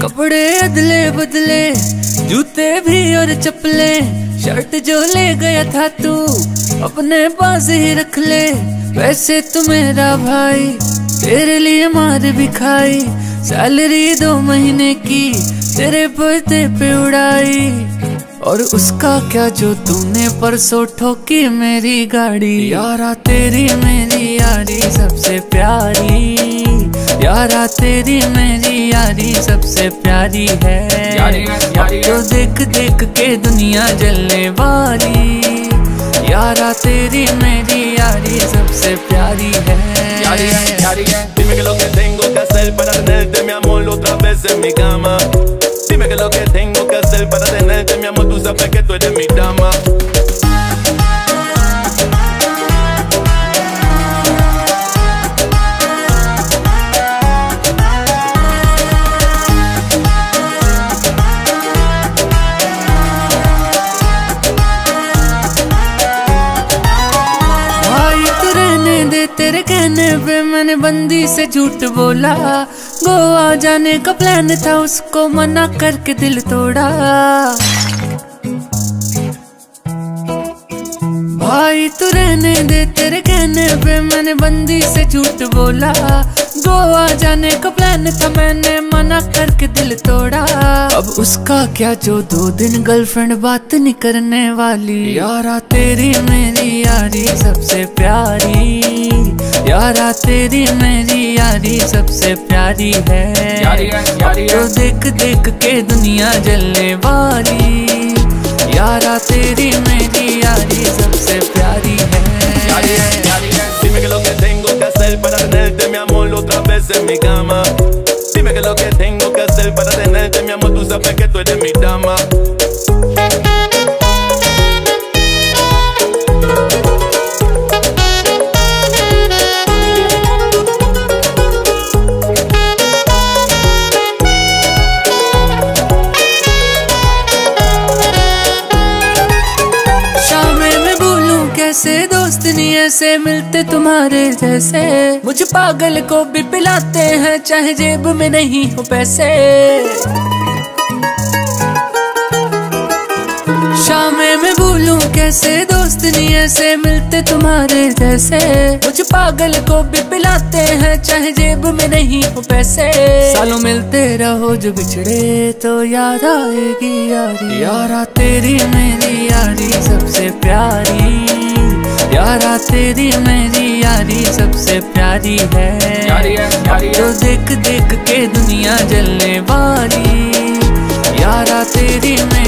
कपड़े अदले बदले, जूते भी और चपले शर्ट जो ले गया था तू, अपने पास ही रख ले। वैसे तू मेरा भाई, तेरे लिए मार भी खाई। सैलरी दो महीने की, तेरे पोते पे उड़ाई। यारी सबसे प्यारी यारा तेरी मेरी यारी सबसे प्यारी अब तो देख देख के दुनिया जलने वाली यारा तेरी मेरी यारी सबसे प्यारी है Yari, yari, yari. Dime que lo que tengo que hacer para tenerte, mi amor, otra vez en mi cama. Dime que lo que tengo que hacer para tenerte, sabes que tú eres mi dama. तेरे कहने पे मैंने बंदी से झूठ बोला गोवा जाने का प्लान था, उसको मना करके दिल तोड़ा भाई तू रहने दे तेरे कहने पे मैंने बंदी से झूठ बोला। गोवा जाने का प्लान था मैंने मना करके दिल तोड़ा। अब उसका क्या जो दो दिन गर्लफ्रेंड बात नहीं करने वाली। यारा तेरी मेरी यारी सबसे प्यारी। यारा तेरी मेरी यारी सबसे प्यारी है। यारी है, यारी है। तो देख देख के दुनिया जलने वाली। En mi cama. Dime que lo que tengo que hacer para tenerte, mi amor, tú sabes que tú eres mi dama. शामे नहीं ऐसे मिलते तुम्हारे जैसे। मुझे पागल को भी पिलाते हैं, चाहे जेब में नहीं हो पैसे। शामे में भूलूं कैसे दोस्त नहीं ऐसे मिलते तुम्हारे जैसे। मुझे पागल को भी पिलाते हैं, चाहे जेब में नहीं हो पैसे। सालों मिलते रहो जो बिछड़े तो याद आएगी यारी। यारा तेरी मेरी यारी, सबसे प्यारी। यारा तेरी मेरी यारी सबसे प्यारी है। तो देख देख के दुनिया जलने वाली यारा तेरी मेरी